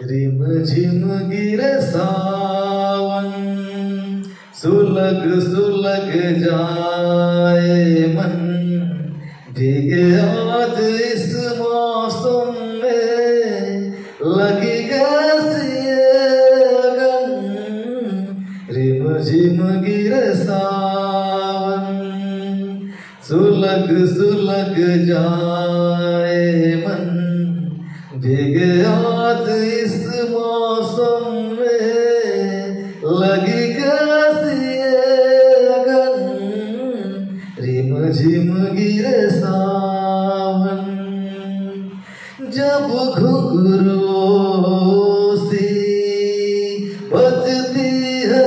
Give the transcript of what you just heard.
Rim झिम गिर सावन, सुलग सुलग जाए मन। भीगे आज इस मौसम में लगी कैसी अगन रिम झिम गिर सावन, सुलग सुलग जाए भीगे आज इस मौसम में लगी कैसी ये अगन रिम झिम गिरे सावन। जब घुघरुओं सी बजती है